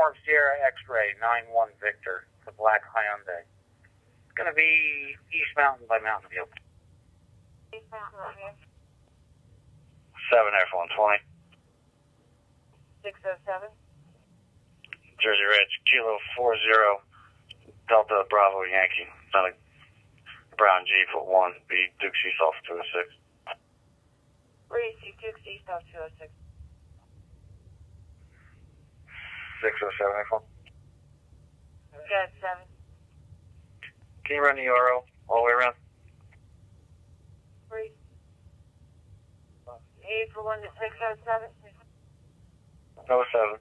Uniform Sierra X-Ray 9-1 Victor, the black Hyundai. It's going to be East Mountain by Mountain View. East Mountain View. 7 Air One Twenty. Six oh seven. Jersey Ridge, Kilo 40, Delta Bravo Yankee. Not a Brown G, foot 1, B, Duke Sea 206. Reese, Duke Sea 206. six or seven, iPhone. Good, seven. Can you run the RO all the way around? Three. Eight for one to six oh seven. No seven.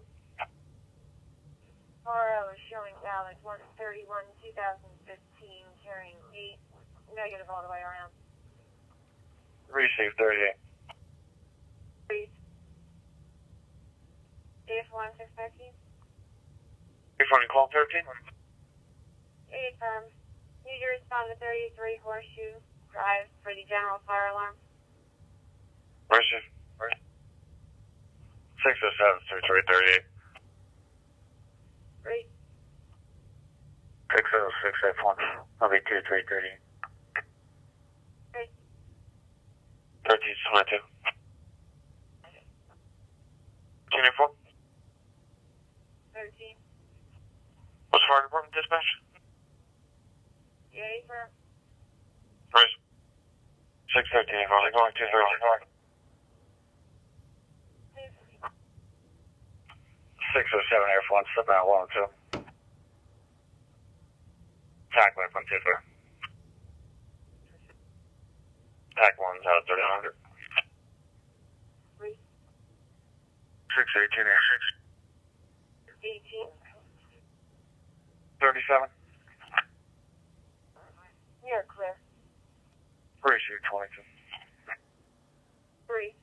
Is showing balance one thirty one two thousand fifteen carrying eight negative all the way around. Receive thirty eight. Three. Eight for one six fifteen to call 13? 8 firm. Need to respond to 33 Horseshoe Drive for the general fire alarm. Where's? 607 3338. 3. 606 F 1. I'll be 2330. 3. 1322. Fire department dispatch? 8 firm. Where's? 613 F 1. Going 230. 607 Air Force, slipping out 102. Tack left on 2 clear. Tack 1's out of 3900. 3. 618 Air 18. 637. You're clear. Receive 22. 3.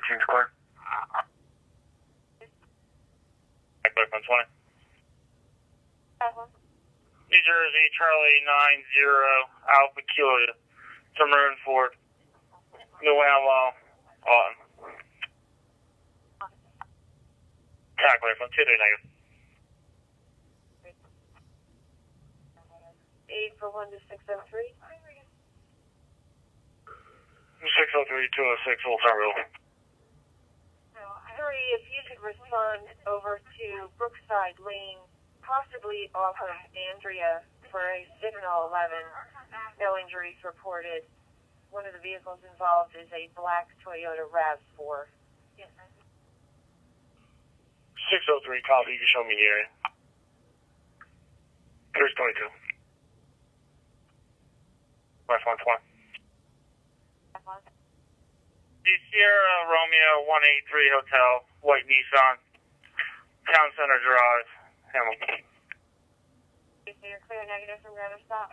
18 clear. Tack left on 20. Uh-huh. New Jersey, Charlie 90, Alpha Kilo, to Maroon Ford, New Outlaw, Autumn. Tack left on 2 negative. For 1 to 603. 603 206 Old Town Road. Hurry, if you could respond over to Brookside Lane, possibly off of Andrea for a signal 11. No injuries reported. One of the vehicles involved is a black Toyota RAV4. 603 copy, you can show me the area. Here's 22. 120. The Sierra Romeo 183 Hotel, white Nissan, Town Center Drive, Hamilton. So you're clear negative from the other stop?